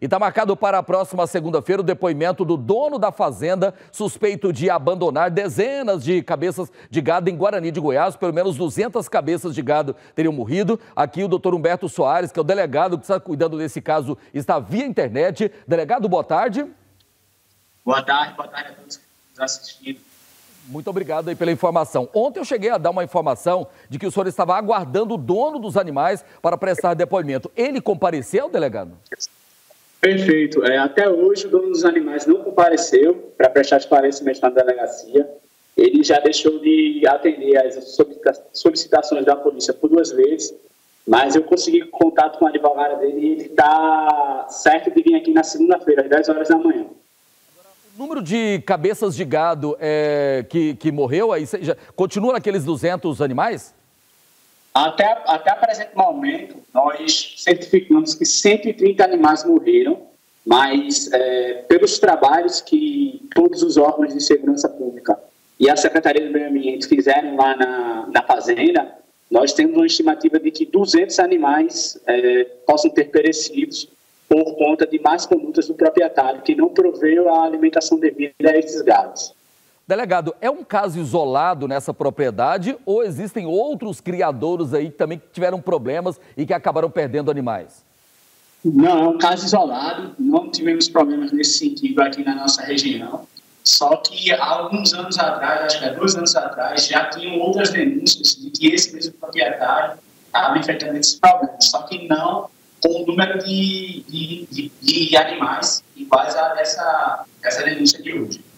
E está marcado para a próxima segunda-feira o depoimento do dono da fazenda, suspeito de abandonar dezenas de cabeças de gado em Guarani de Goiás. Pelo menos 200 cabeças de gado teriam morrido. Aqui o doutor Humberto Soares, que é o delegado que está cuidando desse caso, está via internet. Delegado, boa tarde. Boa tarde, boa tarde a todos que nos assistindo. Muito obrigado aí pela informação. Ontem eu cheguei a dar uma informação de que o senhor estava aguardando o dono dos animais para prestar depoimento. Ele compareceu, delegado? Perfeito. É, até hoje o dono dos animais não compareceu para prestar esclarecimento na delegacia. Ele já deixou de atender as solicitações da polícia por duas vezes, mas eu consegui contato com a advogada dele e ele está certo de vir aqui na segunda-feira, às 10 horas da manhã. O número de cabeças de gado é, que, que morreu, aí já, continua naqueles 200 animais? Até, até presente momento, nós certificamos que 130 animais morreram, mas é, pelos trabalhos que todos os órgãos de segurança pública e a Secretaria do Meio Ambiente fizeram lá na, na fazenda, nós temos uma estimativa de que 200 animais é, possam ter perecidos por conta de más condutas do proprietário, que não proveu a alimentação devida a esses gados. Delegado, é um caso isolado nessa propriedade ou existem outros criadores aí que também tiveram problemas e que acabaram perdendo animais? Não, é um caso isolado, não tivemos problemas nesse sentido aqui na nossa região. Só que há alguns anos atrás, acho que há dois anos atrás, já tinham outras denúncias de que esse mesmo proprietário estava enfrentando esses problemas. Só que não com o número de, de, de, de animais iguais a essa, essa denúncia de hoje.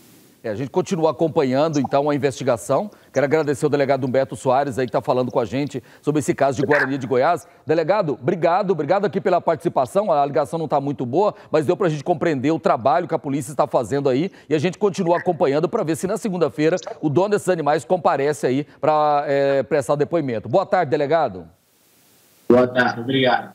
É, a gente continua acompanhando, então, a investigação. Quero agradecer o delegado Humberto Soares aí que está falando com a gente sobre esse caso de Guarani de Goiás. Delegado, obrigado, obrigado aqui pela participação. A ligação não está muito boa, mas deu para a gente compreender o trabalho que a polícia está fazendo aí e a gente continua acompanhando para ver se na segunda-feira o dono desses animais comparece aí para é, prestar o depoimento. Boa tarde, delegado. Boa tarde, obrigado.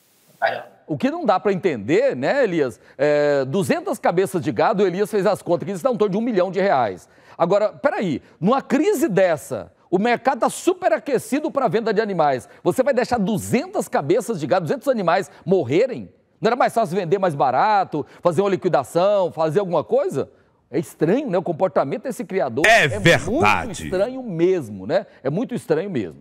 O que não dá para entender, né, Elias? É, 200 cabeças de gado, o Elias fez as contas que isso dá um torno de um milhão de reais. Agora, peraí, numa crise dessa, o mercado está superaquecido para a venda de animais. Você vai deixar 200 cabeças de gado, 200 animais morrerem? Não era mais fácil vender mais barato, fazer uma liquidação, fazer alguma coisa? É estranho, né? O comportamento desse criador é, é verdade. muito estranho mesmo, né? É muito estranho mesmo.